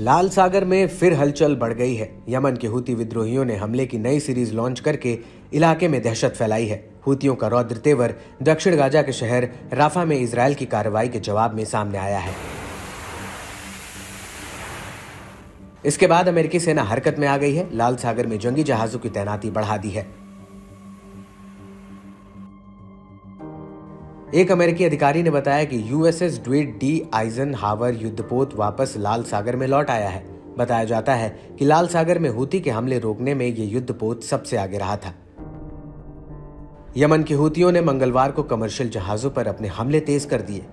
लाल सागर में फिर हलचल बढ़ गई है। यमन के हूती विद्रोहियों ने हमले की नई सीरीज़ लॉन्च करके इलाके में दहशत फैलाई है। हूतियों का रौद्र तेवर दक्षिण गाजा के शहर राफा में इसराइल की कार्रवाई के जवाब में सामने आया है। इसके बाद अमेरिकी सेना हरकत में आ गई है। लाल सागर में जंगी जहाजों की तैनाती बढ़ा दी है। एक अमेरिकी अधिकारी ने बताया कि USS Dwight D Eisenhower युद्धपोत वापस लाल सागर में लौट आया है। बताया जाता है कि लाल सागर में हूती के हमले रोकने में यह युद्धपोत सबसे आगे रहा था। यमन के हूतियों ने मंगलवार को कमर्शियल जहाजों पर अपने हमले तेज कर दिए।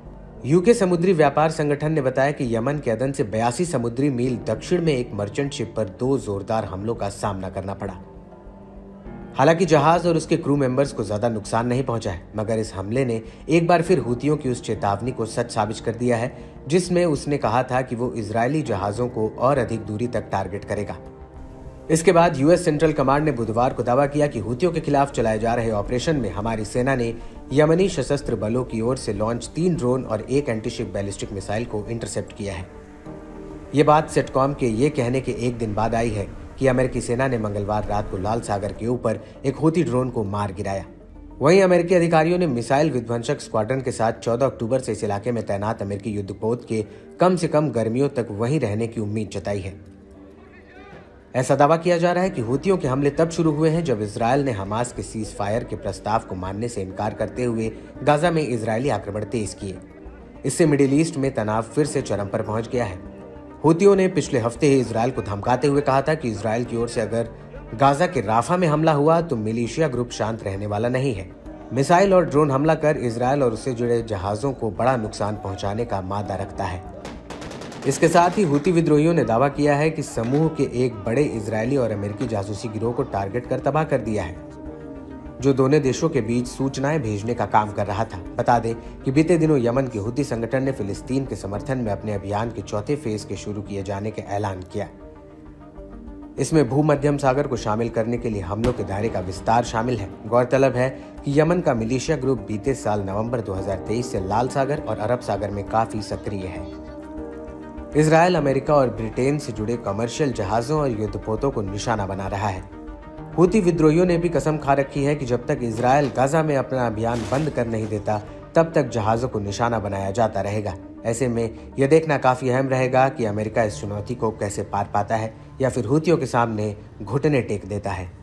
यूके समुद्री व्यापार संगठन ने बताया कि यमन के अदन से बयासी समुद्री मील दक्षिण में एक मर्चेंट शिप पर दो जोरदार हमलों का सामना करना पड़ा। हालाँकि जहाज़ और उसके क्रू मेंबर्स को ज़्यादा नुकसान नहीं पहुँचा है, मगर इस हमले ने एक बार फिर हूतियों की उस चेतावनी को सच साबित कर दिया है, जिसमें उसने कहा था कि वो इसराइली जहाजों को और अधिक दूरी तक टारगेट करेगा। इसके बाद यूएस सेंट्रल कमांड ने बुधवार को दावा किया कि हूतियों के खिलाफ चलाए जा रहे ऑपरेशन में हमारी सेना ने यमनी सशस्त्र बलों की ओर से लॉन्च तीन ड्रोन और एक एंटीशिप बैलिस्टिक मिसाइल को इंटरसेप्ट किया है। ये बात सेटकॉम के ये कहने के एक दिन बाद आई है कि अमेरिकी सेना ने मंगलवार रात को लाल सागर के ऊपर एक होती ड्रोन को मार गिराया। वहीं अमेरिकी अधिकारियों ने मिसाइल विध्वंसक स्क्वाड्रन के साथ 14 अक्टूबर से इस इलाके में तैनात अमेरिकी युद्धपोत के कम से कम गर्मियों तक वहीं रहने की उम्मीद जताई है। ऐसा दावा किया जा रहा है कि हूतियों के हमले तब शुरू हुए हैं जब इसराइल ने हमास के सीज फायर के प्रस्ताव को मानने से इनकार करते हुए गाजा में इसराइली आक्रमण तेज किए। इससे मिडिल ईस्ट में तनाव फिर से चरम पर पहुँच गया है। हूतियों ने पिछले हफ़्ते ही इसराइल को धमकाते हुए कहा था कि इसराइल की ओर से अगर गाजा के राफा में हमला हुआ तो मिलिशिया ग्रुप शांत रहने वाला नहीं है। मिसाइल और ड्रोन हमला कर इसराइल और उससे जुड़े जहाजों को बड़ा नुकसान पहुँचाने का मादा रखता है। इसके साथ ही हूती विद्रोहियों ने दावा किया है कि समूह के एक बड़े इजरायली और अमेरिकी जासूसी गिरोह को टारगेट कर तबाह कर दिया है। जो दोनों देशों के बीच सूचनाएँ भेजने का काम कर रहा था। बता दें कि बीते दिनों यमन के हुती संगठन ने फिलिस्तीन के समर्थन में अपने अभियान के चौथे फ़ेज़ के शुरू किए जाने के ऐलान किया। इसमें भूमध्यम सागर को शामिल करने के लिए हमलों के दायरे का विस्तार शामिल है। गौरतलब है कि यमन का मिलिशिया ग्रुप बीते साल नवंबर 2023 से लाल सागर और अरब सागर में काफ़ी सक्रिय है। इसराइल, अमेरिका और ब्रिटेन से जुड़े कमर्शियल जहाजों और युद्धपोतों को निशाना बना रहा है। हूती विद्रोहियों ने भी कसम खा रखी है कि जब तक इसराइल गाजा में अपना अभियान बंद कर नहीं देता, तब तक जहाजों को निशाना बनाया जाता रहेगा। ऐसे में यह देखना काफ़ी अहम रहेगा कि अमेरिका इस चुनौती को कैसे पार पाता है या फिर हूतियों के सामने घुटने टेक देता है।